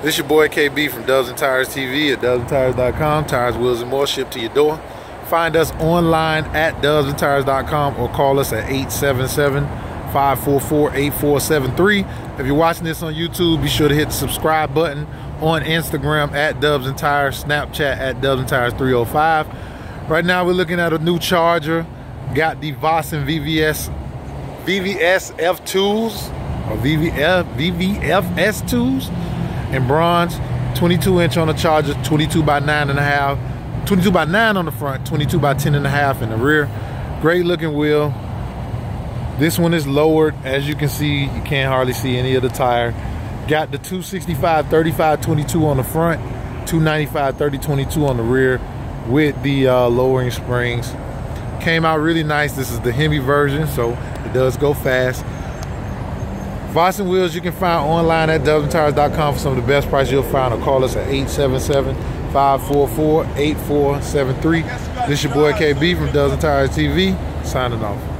This your boy KB from and Tires TV at dubsandtires.com. Tires, wheels, and more shipped to your door. Find us online at dubsandtires.com or call us at 877-544-8473. If you're watching this on YouTube, be sure to hit the subscribe button on Instagram at Dubs and Tires, Snapchat at Dubs and Tires 305. Right now we're looking at a new Charger. Got the Vossen VVS VVS F2s or VVF VVFS 2s in bronze. 22 inch on the Charger, 22 by 9 and a half, 22 by 9 on the front, 22 by 10 and a half in the rear. Great looking wheel. This one is lowered. As you can see, you can't hardly see any of the tire. Got the 265 35 22 on the front, 295 30 22 on the rear with the uh, lowering springs. Came out really nice. This is the Hemi version, so it does go fast. Vossen wheels you can find online at dubsandtires.com for some of the best prices you'll find or call us at 877-544-8473. This is your boy KB from and Tires TV, signing off.